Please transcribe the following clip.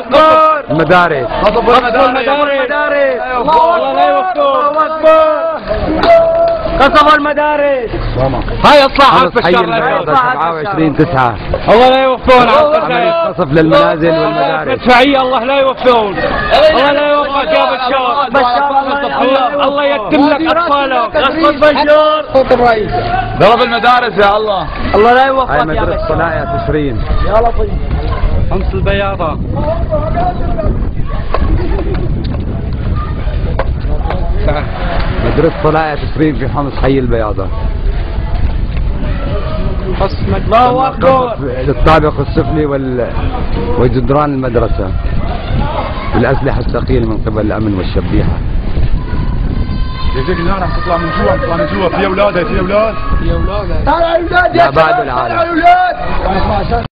أكبر. المدارس. اكبر المدارس. الله لا يوفقهم الله أكبر. قصف المدارس. هاي خمس حي البياضة 27 9 الله لا يوفقون عملية قصف للمنازل والمدارس. مدفعية الله لا يوفقون الله لا يوفقك يا بشار. الله الله يتم لك أطفالك. اسود بشار صوت الرئيس. ضرب المدارس يا الله. الله لا هاي يوفقك يا مدرسة بشار. صنايع تشرين. خمس البياضة مدرسة صنايع تشرين في حمص حي البياضة. الله أكبر. للطابق السفلي وال... وجدران المدرسة. بالأسلحة الثقيلة من قبل الأمن والشبيحة. يجيك النار عم تطلع من جوا تطلع من جوا. في أولاد؟ في أولاد طلع أولاد لا يا بعد العالم. طلع أولاد.